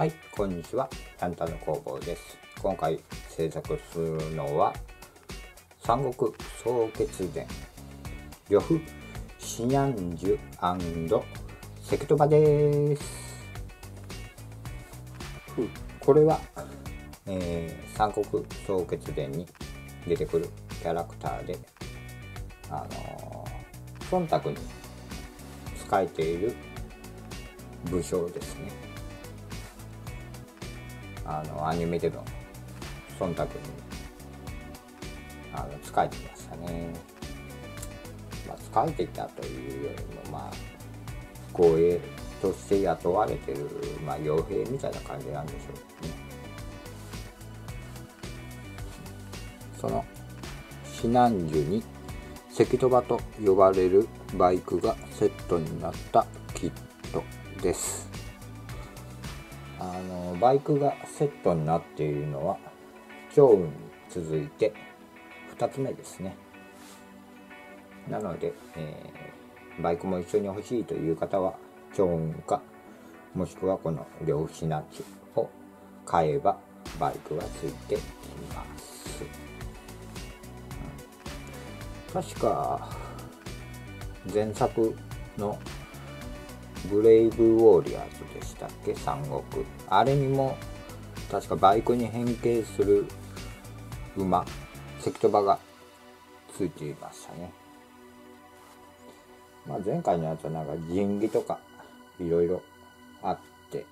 はい、こんにちは。タンタンの工房です。今回制作するのは三国総決伝呂布シニャンジュ関戸場です。ふこれは、えー三国総決伝に出てくるキャラクターで、あのー忖度に使えている武将ですね。あのアニメでの忖度にあの使えてましたね。まあ、使えていたというよりもまあ護衛として雇われてる、まあ、傭兵みたいな感じなんでしょうね。その避難樹に関戸場と呼ばれるバイクがセットになったキットです。あのバイクがセットになっているのは強運に続いて2つ目ですね。なので、えーバイクも一緒に欲しいという方は強運かもしくはこの両シナチを買えばバイクがついてきます。確か前作のブレイブウォーリアーズでしたっけ？三国。あれにも確かバイクに変形する馬関戸場がついていましたね、まあ、前回のやつはなんか仁義とかいろいろあって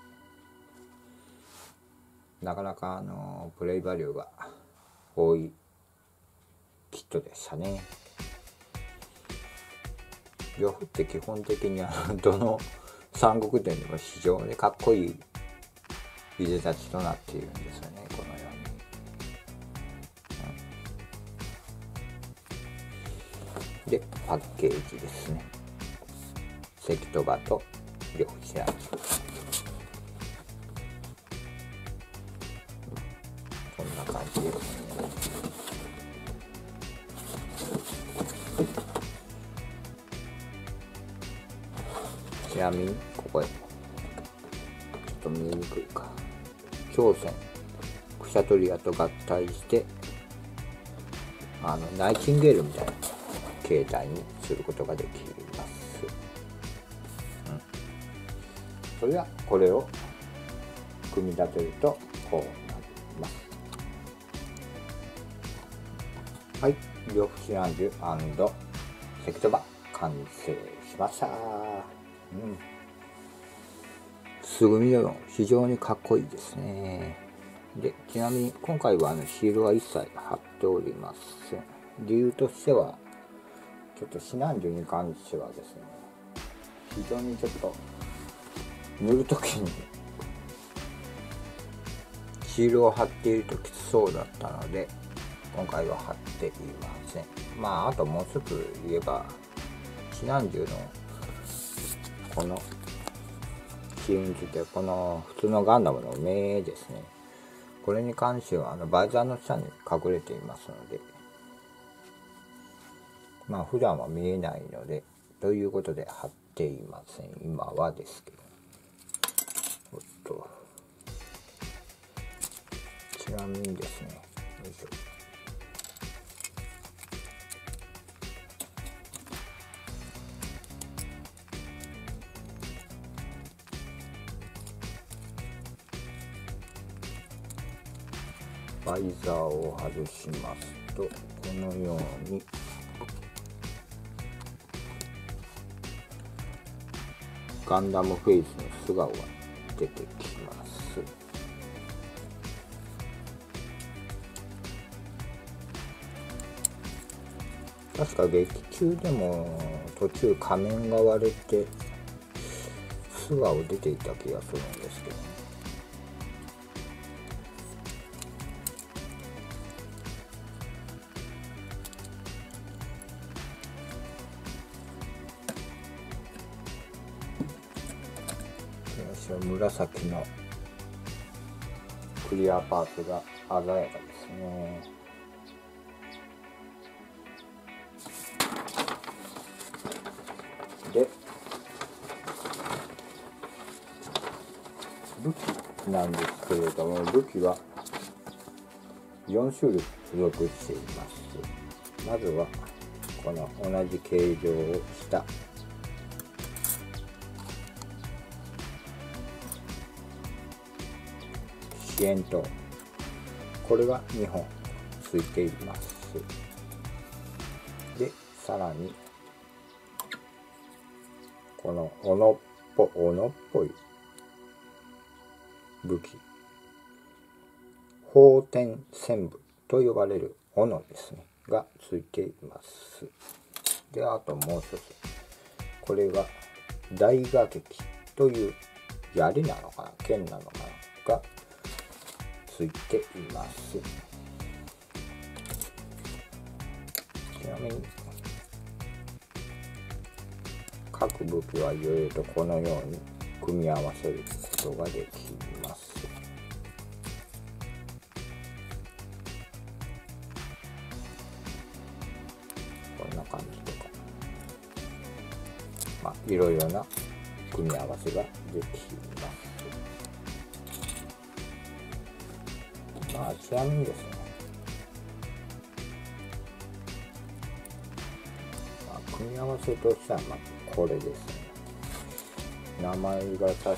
なかなかあのプレイバリューが多いキットでしたね。呂布って基本的にあのどの三国伝でも非常にかっこいいいでたちとなっているんですよね。このように、うん。でパッケージですね。関戸場と呂布知らずこんな感じですね。ちなみにここへ。ちょっと見えにくいか。胸腺クシャトリアと合体してあのナイチンゲールみたいな。形態にすることができます、うん、それではこれを組み立てるとこうなります。はい。両縁アンジュ関戸場完成しました。うん。すぐみでも非常にかっこいいですね。でちなみに今回はあのシールは一切貼っておりません。理由としてはちょっと避難所に関してはですね非常にちょっと塗るときにシールを貼っているときつそうだったので今回は貼っていません。まああともう一つ言えば避難所のこのシールについてこの普通のガンダムの目ですね。これに関してはあのバイザーの下に隠れていますのでまあ普段は見えないのでということで貼っていません。今はですけど。おっと。ちなみにですね。よいしょ。バイザーを外しますとこのように。ガンダムフェイスの素顔が出てきます。確か劇中でも途中仮面が割れて素顔出ていた気がするんですけどね。私は紫のクリアパーツが鮮やかですね。で武器なんですけれども武器は4種類付属しています。まずはこの同じ形状をした支援灯これが2本ついています。でさらにこの斧っぽ斧っぽい武器法天線部と呼ばれる斧ですねがついています。であともう一つ。これが大画劇という槍なのかな剣なのかながついています。ちなみに各武器はいろいろとこのように組み合わせることができます。こんな感じとか。まあいろいろな組み合わせができます。ちなみにですねまあ組み合わせとしてはまあこれですね名前が確か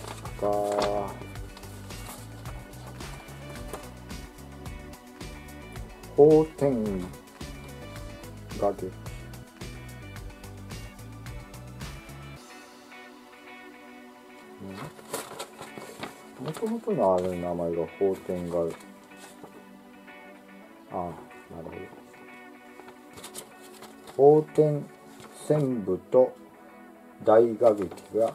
法天画劇もともとのある名前が法天画あほど法天線部と大画劇が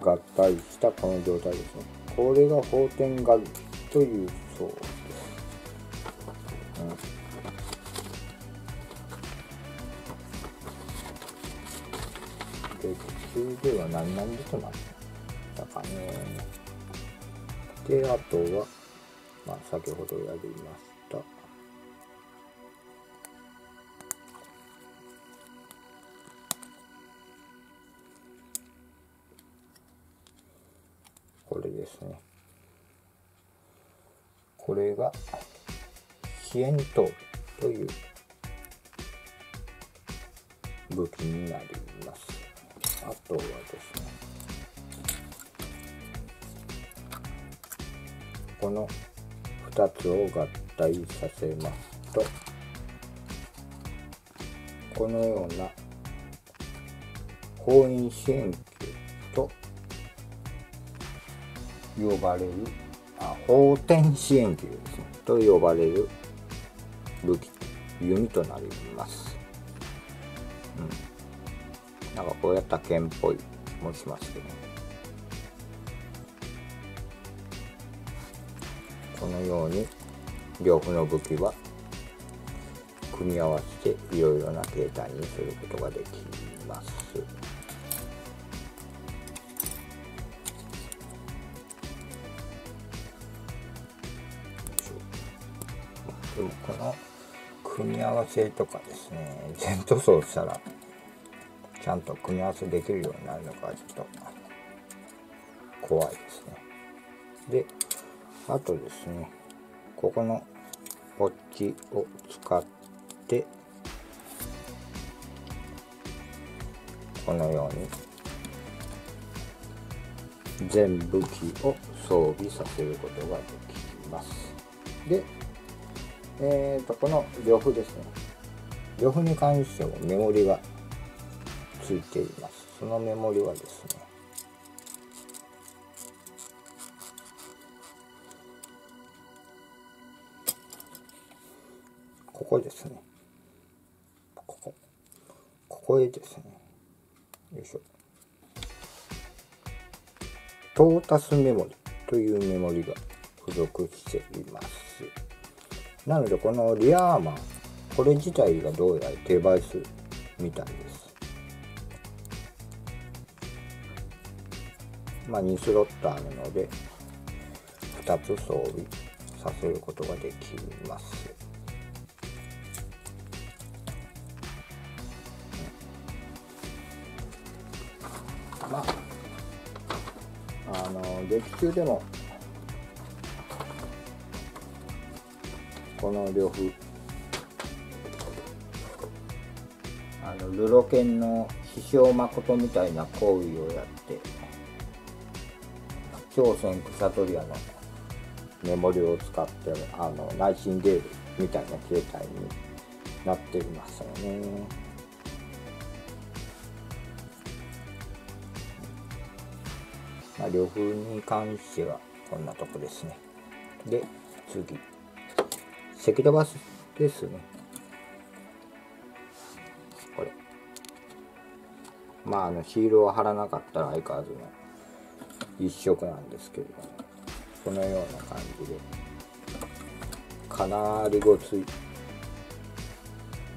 合体したこの状態ですね。これが法天画劇というそうです、うん、劇中では何々となったからね。であとは、まあ、先ほどやりましれが支援塔という武器になります。あとはですねこの2つを合体させますとこのような婚姻支援球と呼ばれるあ法天支援球ですねと呼ばれる武器弓となります、うん、なんかこうやった剣っぽいもしますけどこのように両方の武器は組み合わせていろいろな形態にすることができます。この組み合わせとかですね全塗装したらちゃんと組み合わせできるようになるのかちょっと怖いですね。であとですねここのポッチを使ってこのように全武器を装備させることができますでえー、とこの呂布ですね。呂布に関してもメモリがついています。そのメモリはですねここですね。ここ。ここへですね。よいしょ。トータスメモリというメモリが付属しています。なのでこのリアーマンこれ自体がどうやらデバイスみたいです。まあ2スロットあるので2つ装備させることができます。まああの劇中でもこの呂布あのルロケンの獅子誠みたいな行為をやって朝鮮草取屋のメモリを使ってあのナイチンゲールみたいな形態になっていますよね。まあ、両風に関してはこんなとこですね。で、次。赤土バスですね。これ。まあ、あの、ヒールを貼らなかったら相変わらずの一色なんですけれども、このような感じで、かなりごつい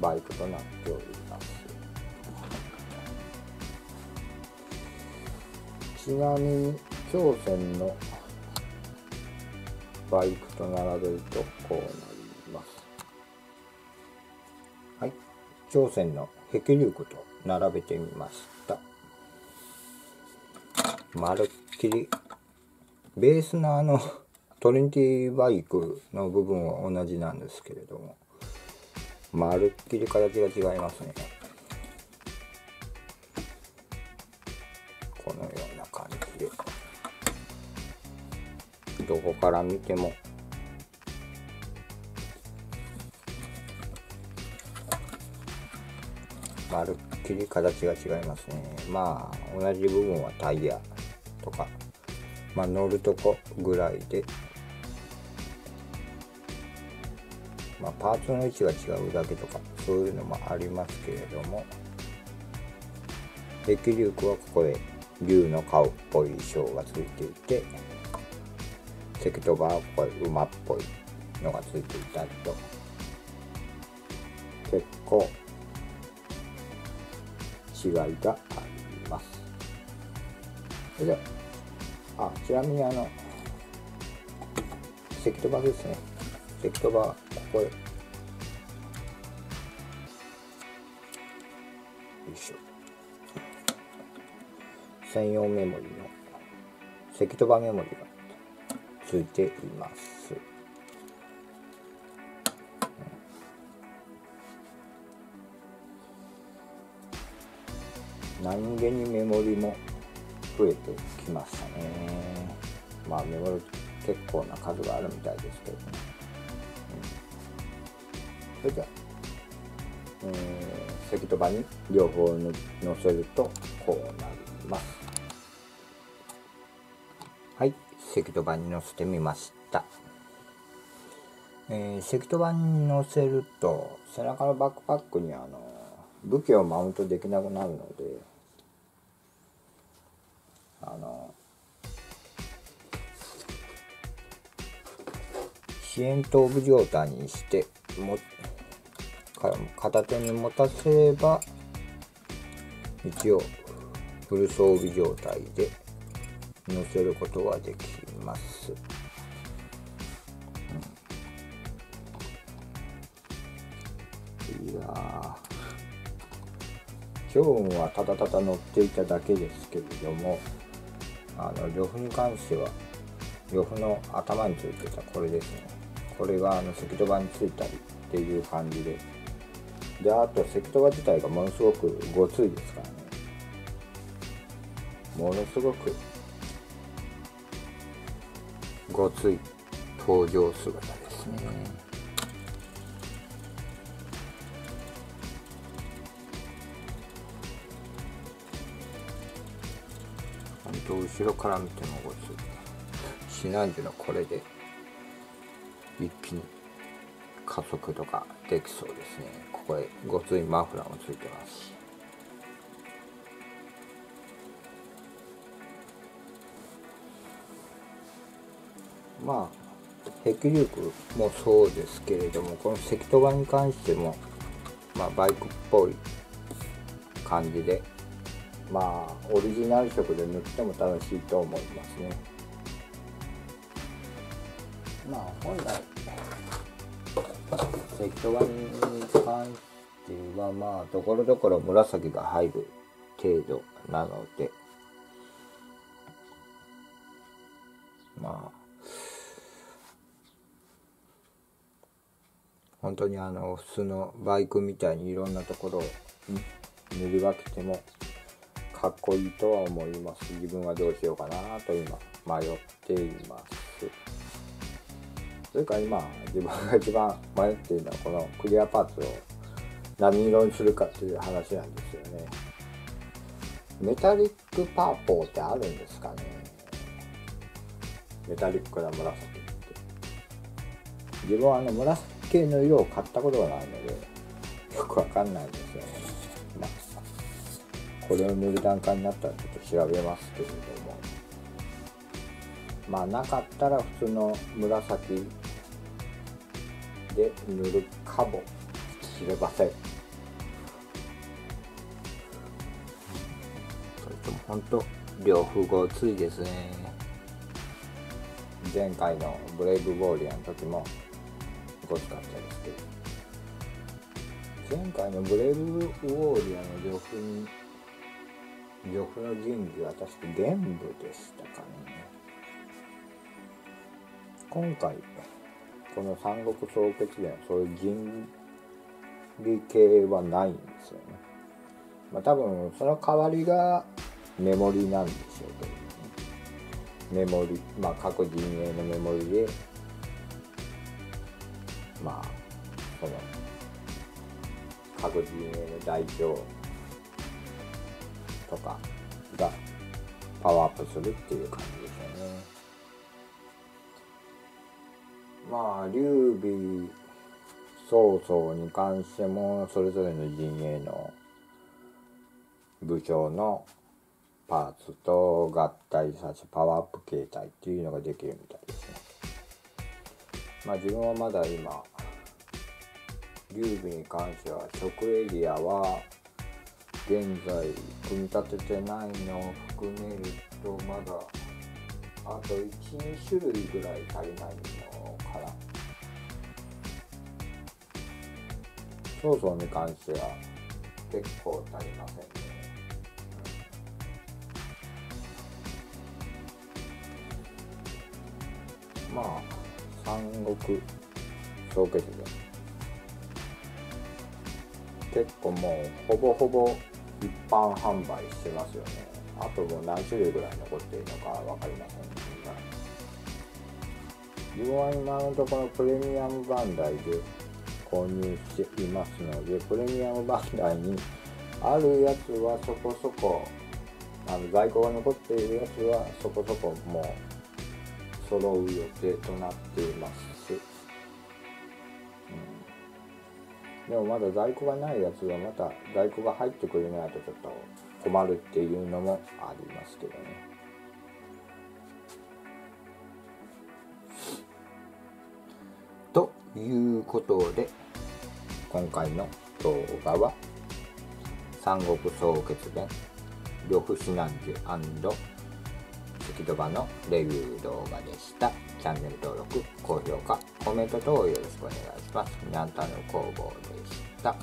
バイクとなっております。ちなみに、朝鮮のバイクと並べるとこうなります。はい。朝鮮の壁流区と並べてみました。まるっきり、ベースのあの、トリニティバイクの部分は同じなんですけれども、まるっきり形が違いますね。このような感じで。どこから見てもまるっきり形が違いますね。まあ同じ部分はタイヤとかまあ乗るとこぐらいでまあパーツの位置が違うだけとかそういうのもありますけれども碧龍区はここで竜の顔っぽい章がついていて石とばはここで馬っぽいのがついていたりと。結構違いがあります。それであ、ちなみにあの、石とばですね。石とば、ここへ。よいしょ。専用メモリの、石とばメモリがついています。何気にメモリも増えてきましたね。まあメモリ結構な数があるみたいですけどね、うん、それじゃあ、えー、石とばに両方載せるとこうなります。はい。石とばに載せてみました。えー、石とばに乗せると背中のバックパックにあの武器をマウントできなくなるのであの支援頭部状態にしても片手に持たせれば一応フル装備状態で乗せることができます、うん、いや今日はただただ乗っていただけですけれどもあの呂布に関しては呂布の頭についてたこれですね。これがあの石とばについたりっていう感じで。であと石とば自体がものすごくごついですからね。ものすごくごつい登場姿ですね。と後ろから見てもごつシナンジュのこれで一気に加速とかできそうですね。ここへごついマフラーもついてます。まあ壁流区もそうですけれどもこの石とばに関してもまあバイクっぽい感じでまあオリジナル色で塗っても楽しいと思いますね。まあ本来石とガに関してはまあところどころ紫が入る程度なのでまあ本当にあの普通のバイクみたいにいろんなところを塗り分けてもかっこいいとは思います。自分はどうしようかなと今迷っています。それから今自分が一番迷っているのはこのクリアパーツを何色にするかっていう話なんですよね。メタリックパーポーってあるんですかね。メタリックな紫って。自分はあの紫系の色を買ったことがないのでよくわかんないんですよね。これを塗る段階になったらちょっと調べますけれどもまあなかったら普通の紫で塗るかもしれません。それとも本当両風ごついですね。前回のブレイブウォーリアの時もごつかったですけど。前回のブレイブウォーリアの呂布に呂布の神器は確か玄武でしたかね。今回この三国総決伝そういう銀利系はないんですよね。まあ多分その代わりがメモリなんでしょうけどね。メモリまあ各陣営のメモリでまあその各陣営の代表とかがパワーアップするっていう感じですよね。まあ劉備曹操に関してもそれぞれの陣営の部長のパーツと合体させパワーアップ形態っていうのができるみたいですね。まあ自分はまだ今劉備に関しては食エリアは現在組み立ててないのを含めるとまだあと12種類ぐらい足りないのかな。曹操に関しては結構足りませんね。まあ三国総決で結構もうほぼほぼ一般販売してますよね。あともう何種類ぐらい残っているのか分かりません。が自分は今のところプレミアムバンダイで購入していますのでプレミアムバンダイにあるやつはそこそこあの在庫が残っているやつはそこそこもう揃う予定となっています、でもまだ在庫がないやつはまた在庫が入ってくれないとちょっと困るっていうのもありますけどね。ということで今回の動画は三国総決伝呂布指南樹適度場のレビュー動画でした。チャンネル登録高評価コメント等をよろしくお願いします。にゃんたの工房でした。